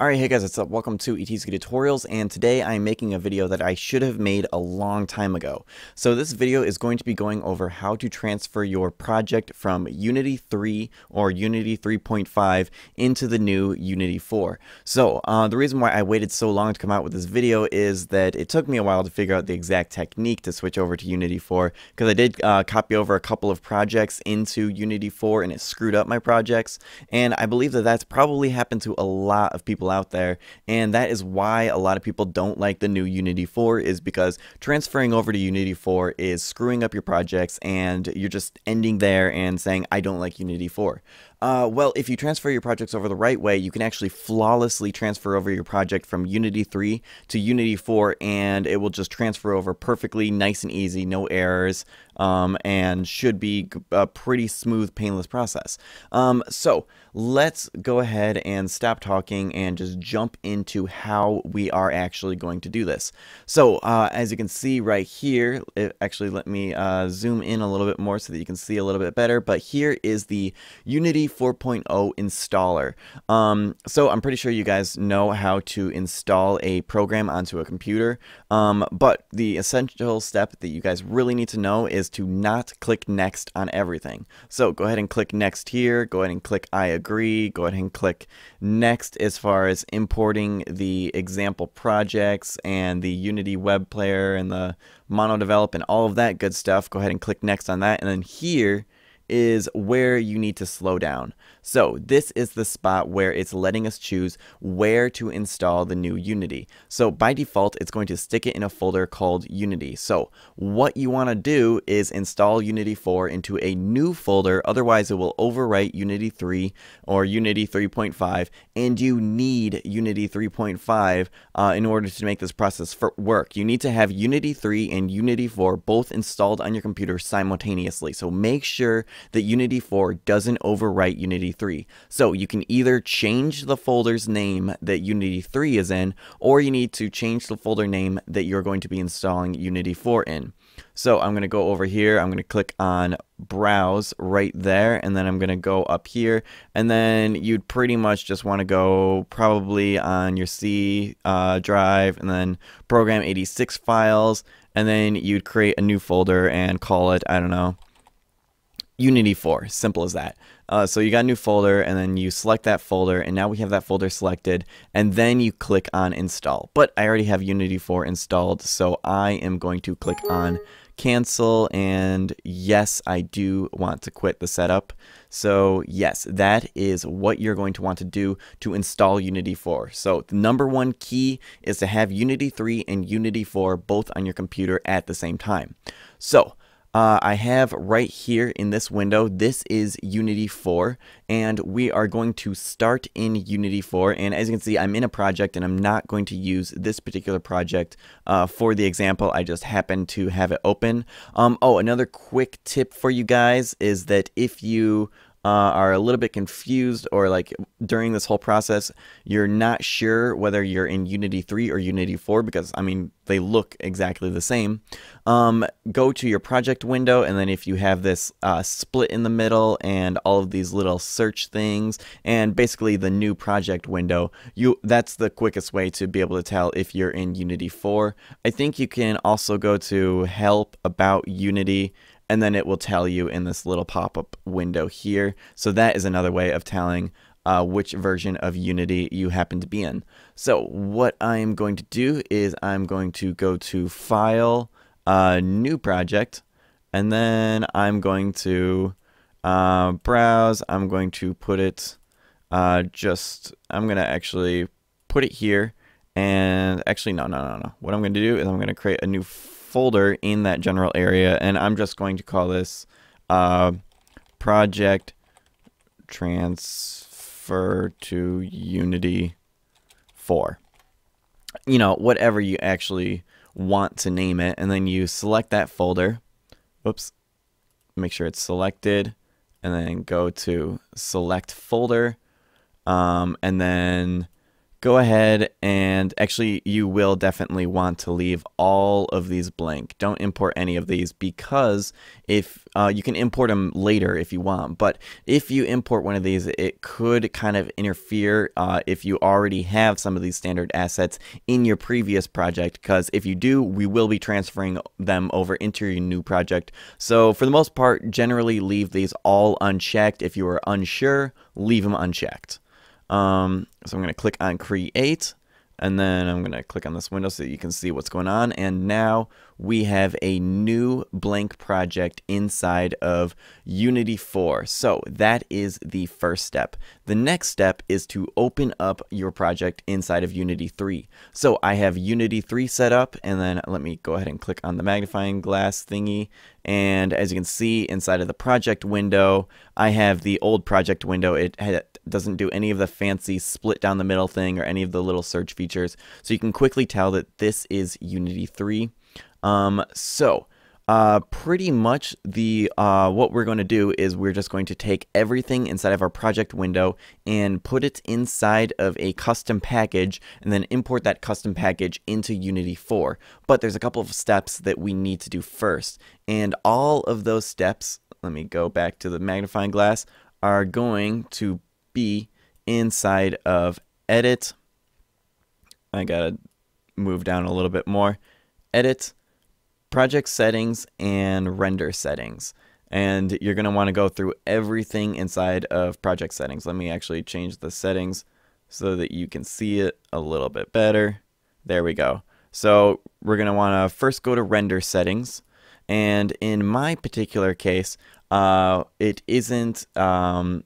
Alright, hey guys, what's up? Welcome to Eteeski Tutorials, and today I'm making a video that I should have made a long time ago. So this video is going to be going over how to transfer your project from Unity 3 or Unity 3.5 into the new Unity 4. So uh, the reason why I waited so long to come out with this video is that it took me a while to figure out the exact technique to switch over to Unity 4, because I did uh, copy over a couple of projects into Unity 4 and it screwed up my projects, and I believe that that's probably happened to a lot of people out there and that is why a lot of people don't like the new Unity 4 is because transferring over to Unity 4 is screwing up your projects and you're just ending there and saying I don't like Unity 4. Uh, well, if you transfer your projects over the right way, you can actually flawlessly transfer over your project from Unity 3 to Unity 4, and it will just transfer over perfectly, nice and easy, no errors, um, and should be a pretty smooth, painless process. Um, so let's go ahead and stop talking and just jump into how we are actually going to do this. So uh, as you can see right here, it, actually let me uh, zoom in a little bit more so that you can see a little bit better, but here is the Unity 4.0 installer. Um, so I'm pretty sure you guys know how to install a program onto a computer, um, but the essential step that you guys really need to know is to not click next on everything. So go ahead and click next here, go ahead and click I agree, go ahead and click next as far as importing the example projects and the Unity web player and the mono develop and all of that good stuff. Go ahead and click next on that. And then here, is where you need to slow down. So this is the spot where it's letting us choose where to install the new Unity. So by default, it's going to stick it in a folder called Unity. So what you want to do is install Unity 4 into a new folder, otherwise it will overwrite Unity 3 or Unity 3.5, and you need Unity 3.5 uh, in order to make this process work. You need to have Unity 3 and Unity 4 both installed on your computer simultaneously. So make sure that Unity 4 doesn't overwrite Unity 3. So you can either change the folder's name that Unity 3 is in, or you need to change the folder name that you're going to be installing Unity 4 in. So I'm going to go over here, I'm going to click on browse right there, and then I'm going to go up here, and then you'd pretty much just want to go probably on your C uh, drive, and then program 86 files, and then you'd create a new folder and call it, I don't know, Unity 4, simple as that. Uh, so you got a new folder and then you select that folder and now we have that folder selected and then you click on install. But I already have Unity 4 installed so I am going to click on cancel and yes I do want to quit the setup. So yes that is what you're going to want to do to install Unity 4. So the number one key is to have Unity 3 and Unity 4 both on your computer at the same time. So uh, I have right here in this window, this is Unity 4, and we are going to start in Unity 4. And as you can see, I'm in a project, and I'm not going to use this particular project uh, for the example. I just happen to have it open. Um, oh, another quick tip for you guys is that if you uh, are a little bit confused or like during this whole process, you're not sure whether you're in Unity 3 or Unity 4 because, I mean, they look exactly the same. Um, go to your project window and then if you have this uh, split in the middle and all of these little search things and basically the new project window, you that's the quickest way to be able to tell if you're in Unity 4. I think you can also go to help about Unity and then it will tell you in this little pop-up window here. So that is another way of telling uh, which version of Unity you happen to be in. So what I'm going to do is I'm going to go to File, uh, New Project, and then I'm going to uh, browse. I'm going to put it uh, just, I'm going to actually put it here. And actually, no, no, no, no. What I'm going to do is I'm going to create a new folder in that general area and I'm just going to call this uh, project transfer to Unity 4. You know, whatever you actually want to name it and then you select that folder. Whoops. Make sure it's selected and then go to select folder um, and then go ahead and actually you will definitely want to leave all of these blank. Don't import any of these because if uh, you can import them later if you want, but if you import one of these, it could kind of interfere uh, if you already have some of these standard assets in your previous project because if you do, we will be transferring them over into your new project. So for the most part, generally leave these all unchecked. If you are unsure, leave them unchecked. Um, so I'm going to click on create and then I'm going to click on this window so you can see what's going on. And now we have a new blank project inside of Unity 4. So that is the first step. The next step is to open up your project inside of Unity 3. So I have Unity 3 set up and then let me go ahead and click on the magnifying glass thingy. And as you can see inside of the project window, I have the old project window. It doesn't do any of the fancy split down the middle thing or any of the little search features. So you can quickly tell that this is Unity 3. Um, so uh, pretty much the uh, what we're going to do is we're just going to take everything inside of our project window and put it inside of a custom package and then import that custom package into Unity 4. But there's a couple of steps that we need to do first. And all of those steps, let me go back to the magnifying glass, are going to be inside of edit. I gotta move down a little bit more. Edit, project settings, and render settings. And you're gonna wanna go through everything inside of project settings. Let me actually change the settings so that you can see it a little bit better. There we go. So we're gonna wanna first go to render settings. And in my particular case, uh, it isn't um,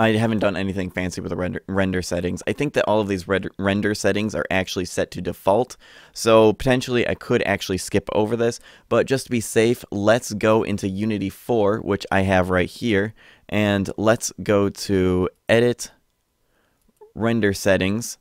I haven't done anything fancy with the render, render settings. I think that all of these render settings are actually set to default, so potentially I could actually skip over this, but just to be safe, let's go into Unity 4, which I have right here, and let's go to Edit, Render Settings,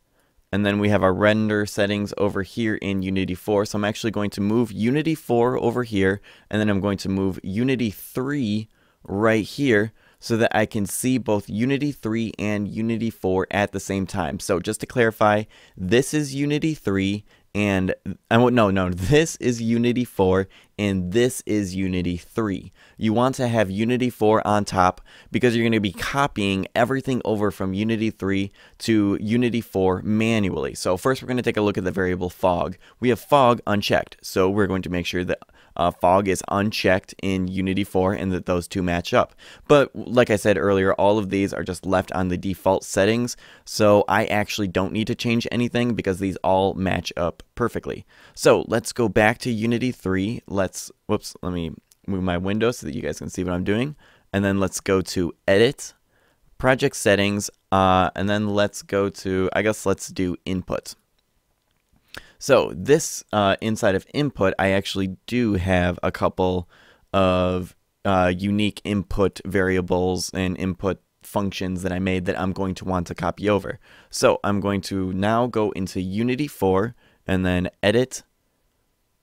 and then we have our render settings over here in Unity 4. So I'm actually going to move Unity 4 over here, and then I'm going to move Unity 3 right here so that I can see both Unity 3 and Unity 4 at the same time. So just to clarify, this is Unity 3 and I uh, no no this is Unity 4 and this is Unity 3. You want to have Unity 4 on top because you're going to be copying everything over from Unity 3 to Unity 4 manually. So first we're going to take a look at the variable fog. We have fog unchecked, so we're going to make sure that uh, fog is unchecked in Unity 4 and that those two match up. But like I said earlier, all of these are just left on the default settings, so I actually don't need to change anything because these all match up perfectly. So let's go back to Unity 3. Let's, whoops, let me move my window so that you guys can see what I'm doing. And then let's go to Edit, Project Settings, uh, and then let's go to, I guess let's do Input. So this uh, inside of input, I actually do have a couple of uh, unique input variables and input functions that I made that I'm going to want to copy over. So I'm going to now go into Unity 4 and then edit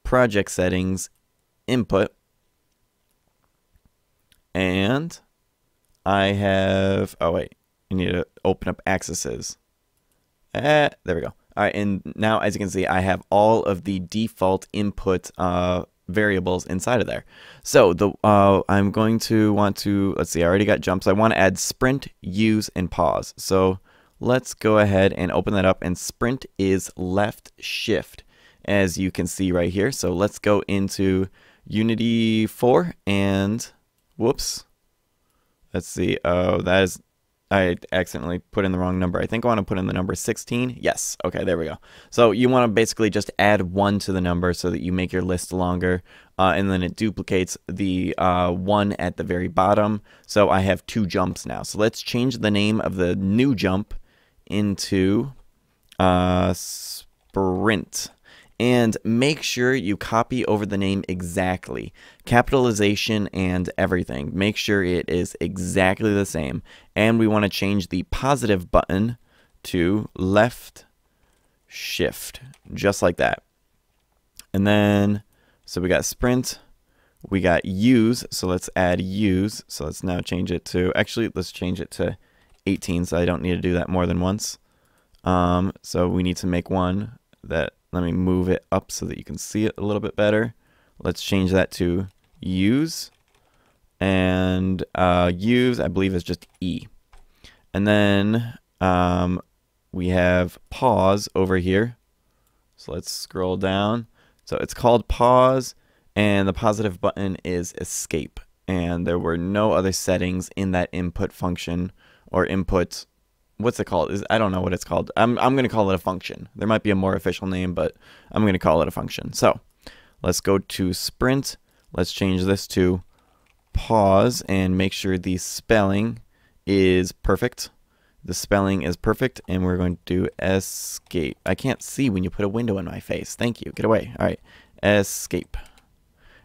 project settings input and I have oh wait I need to open up axes eh, there we go right, and now as you can see, I have all of the default input uh, variables inside of there. So the uh, I'm going to want to, let's see, I already got jumps. I want to add sprint, use, and pause. So let's go ahead and open that up. And sprint is left shift, as you can see right here. So let's go into Unity 4 and whoops. Let's see. Oh, that is I accidentally put in the wrong number. I think I want to put in the number 16. Yes. Okay, there we go. So you want to basically just add one to the number so that you make your list longer. Uh, and then it duplicates the uh, one at the very bottom. So I have two jumps now. So let's change the name of the new jump into uh, sprint and make sure you copy over the name exactly. Capitalization and everything. Make sure it is exactly the same. And we want to change the positive button to left shift, just like that. And then, so we got sprint, we got use, so let's add use. So let's now change it to, actually, let's change it to 18 so I don't need to do that more than once. Um, so we need to make one that, let me move it up so that you can see it a little bit better. Let's change that to use. And uh, use, I believe, is just E. And then um, we have pause over here. So let's scroll down. So it's called pause, and the positive button is escape. And there were no other settings in that input function or input. What's it called? Is I don't know what it's called. I'm I'm gonna call it a function. There might be a more official name, but I'm gonna call it a function. So let's go to sprint. Let's change this to pause and make sure the spelling is perfect. The spelling is perfect, and we're going to do escape. I can't see when you put a window in my face. Thank you. Get away. All right. Escape.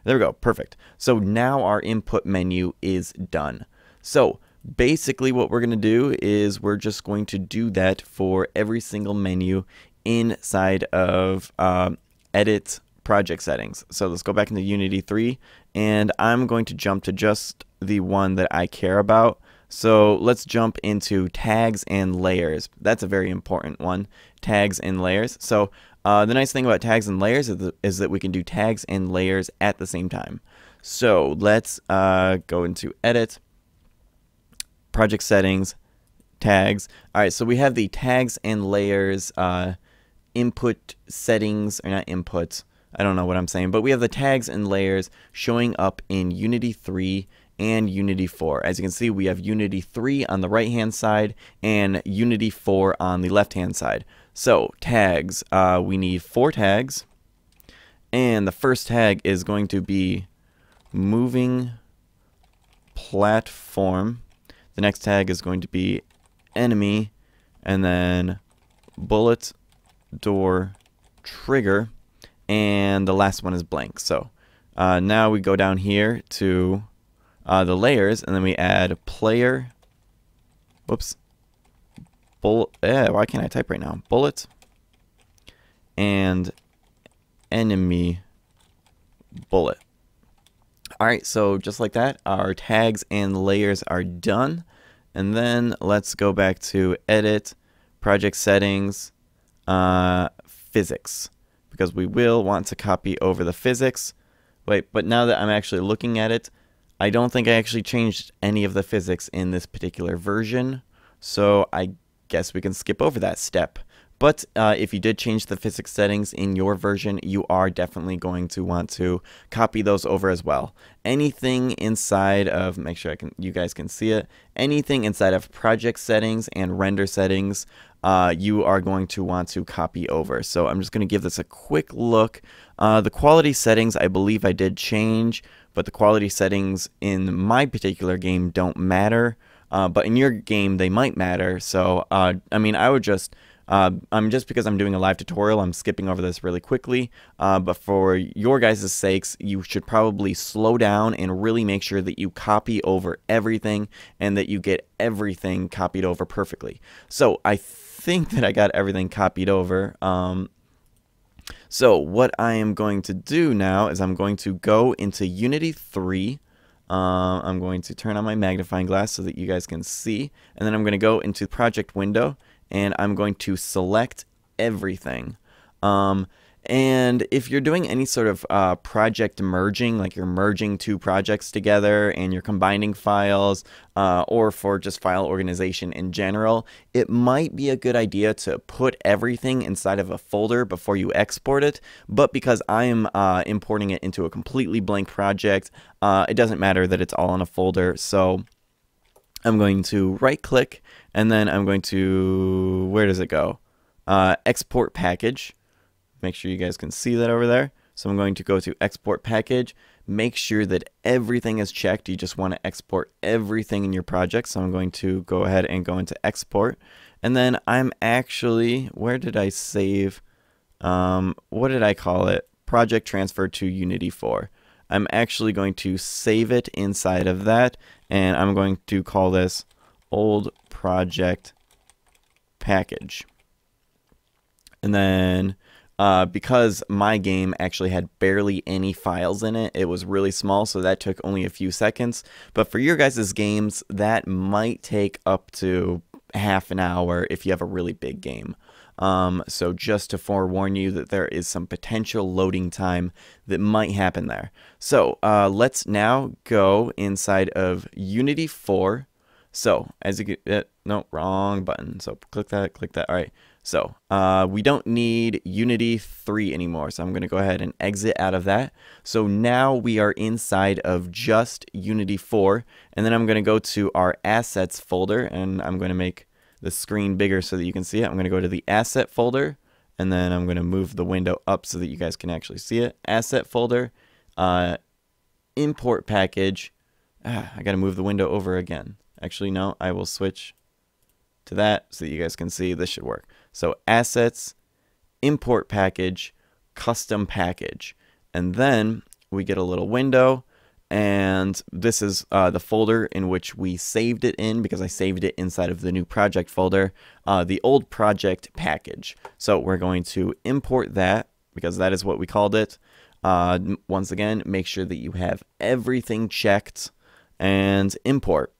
There we go. Perfect. So now our input menu is done. So basically what we're going to do is we're just going to do that for every single menu inside of um, edit project settings. So let's go back into Unity 3 and I'm going to jump to just the one that I care about so let's jump into tags and layers. That's a very important one, tags and layers. So uh, the nice thing about tags and layers is, is, that we can do tags and layers at the same time. So let's uh, go into edit, project settings, tags. All right, so we have the tags and layers uh, input settings, or not inputs, I don't know what I'm saying, but we have the tags and layers showing up in Unity 3 and Unity 4. As you can see, we have Unity 3 on the right hand side and Unity 4 on the left hand side. So tags, uh, we need four tags. And the first tag is going to be moving platform. The next tag is going to be enemy and then bullet door trigger and the last one is blank so uh, now we go down here to uh, the layers, and then we add player. Whoops. Bullet. Eh, why can't I type right now? Bullet and enemy bullet. All right, so just like that, our tags and layers are done. And then let's go back to edit, project settings, uh, physics, because we will want to copy over the physics. Wait, but now that I'm actually looking at it, I don't think I actually changed any of the physics in this particular version, so I guess we can skip over that step. But uh, if you did change the physics settings in your version, you are definitely going to want to copy those over as well. Anything inside of, make sure I can, you guys can see it, anything inside of project settings and render settings, uh, you are going to want to copy over. So I'm just going to give this a quick look. Uh, the quality settings, I believe I did change but the quality settings in my particular game don't matter. Uh, but in your game, they might matter. So, uh, I mean, I would just, uh, I'm just because I'm doing a live tutorial, I'm skipping over this really quickly. Uh, but for your guys' sakes, you should probably slow down and really make sure that you copy over everything and that you get everything copied over perfectly. So, I think that I got everything copied over. Um, so what I am going to do now is I'm going to go into Unity 3. Uh, I'm going to turn on my magnifying glass so that you guys can see. And then I'm going to go into project window and I'm going to select everything. Um, and if you're doing any sort of uh, project merging, like you're merging two projects together and you're combining files, uh, or for just file organization in general, it might be a good idea to put everything inside of a folder before you export it. But because I am uh, importing it into a completely blank project, uh, it doesn't matter that it's all in a folder. So I'm going to right click and then I'm going to, where does it go? Uh, export package Make sure you guys can see that over there. So I'm going to go to export package. Make sure that everything is checked. You just want to export everything in your project. So I'm going to go ahead and go into export. And then I'm actually, where did I save? Um, what did I call it? Project transfer to Unity 4. I'm actually going to save it inside of that. And I'm going to call this old project package. And then uh, because my game actually had barely any files in it. It was really small, so that took only a few seconds. But for your guys' games, that might take up to half an hour if you have a really big game. Um, so just to forewarn you that there is some potential loading time that might happen there. So uh, let's now go inside of Unity 4. So as you get, uh, no, wrong button. So click that, click that. All right. So uh, we don't need Unity 3 anymore. So I'm going to go ahead and exit out of that. So now we are inside of just Unity 4. And then I'm going to go to our assets folder and I'm going to make the screen bigger so that you can see it. I'm going to go to the asset folder and then I'm going to move the window up so that you guys can actually see it. Asset folder, uh, import package. Ah, I got to move the window over again. Actually, no, I will switch to that so that you guys can see this should work. So assets, import package, custom package. And then we get a little window and this is uh, the folder in which we saved it in because I saved it inside of the new project folder, uh, the old project package. So we're going to import that because that is what we called it. Uh, once again, make sure that you have everything checked and import.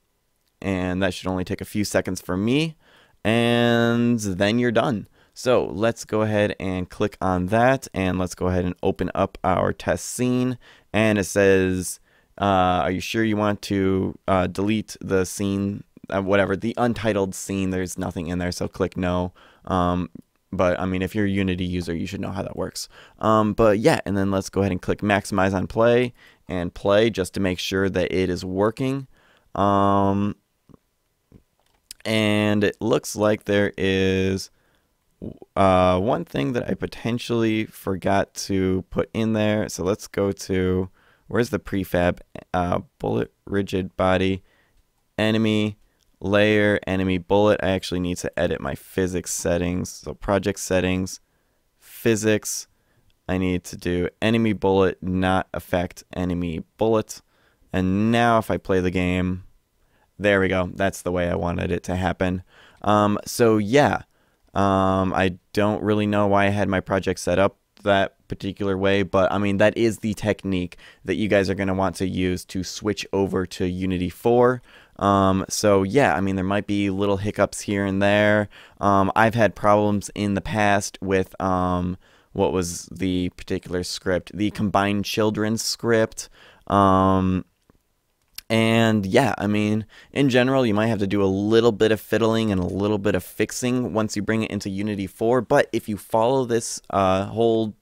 And that should only take a few seconds for me. And then you're done. So let's go ahead and click on that and let's go ahead and open up our test scene. And it says uh, are you sure you want to uh, delete the scene, uh, whatever, the untitled scene? There's nothing in there, so click no. Um, but I mean, if you're a Unity user, you should know how that works. Um, but yeah, and then let's go ahead and click maximize on play and play just to make sure that it is working. Um, and it looks like there is uh, one thing that I potentially forgot to put in there. So let's go to Where's the prefab? Uh, bullet rigid body, enemy layer, enemy bullet. I actually need to edit my physics settings. So project settings, physics. I need to do enemy bullet not affect enemy bullet. And now if I play the game, there we go. That's the way I wanted it to happen. Um, so yeah, um, I don't really know why I had my project set up that particular way, but I mean, that is the technique that you guys are going to want to use to switch over to Unity 4. Um, so yeah, I mean, there might be little hiccups here and there. Um, I've had problems in the past with, um, what was the particular script? The combined children script. Um, and yeah, I mean, in general, you might have to do a little bit of fiddling and a little bit of fixing once you bring it into Unity 4. But if you follow this uh, whole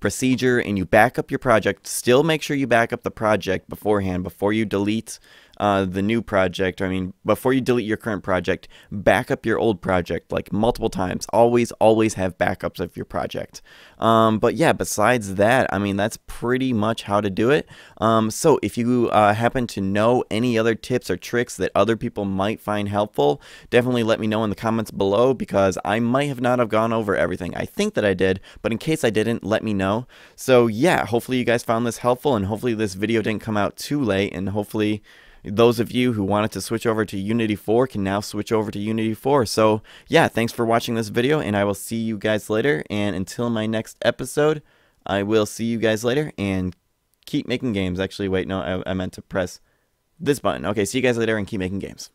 procedure and you back up your project, still make sure you back up the project beforehand before you delete uh, the new project. I mean, before you delete your current project, back up your old project like multiple times. Always, always have backups of your project. Um, but yeah, besides that, I mean, that's pretty much how to do it. Um, so if you uh, happen to know any other tips or tricks that other people might find helpful, definitely let me know in the comments below because I might have not have gone over everything. I think that I did, but in case I didn't, let me know. So yeah, hopefully you guys found this helpful and hopefully this video didn't come out too late and hopefully those of you who wanted to switch over to Unity 4 can now switch over to Unity 4. So yeah, thanks for watching this video and I will see you guys later. And until my next episode, I will see you guys later and keep making games. Actually, wait, no, I, I meant to press this button. Okay, see you guys later and keep making games.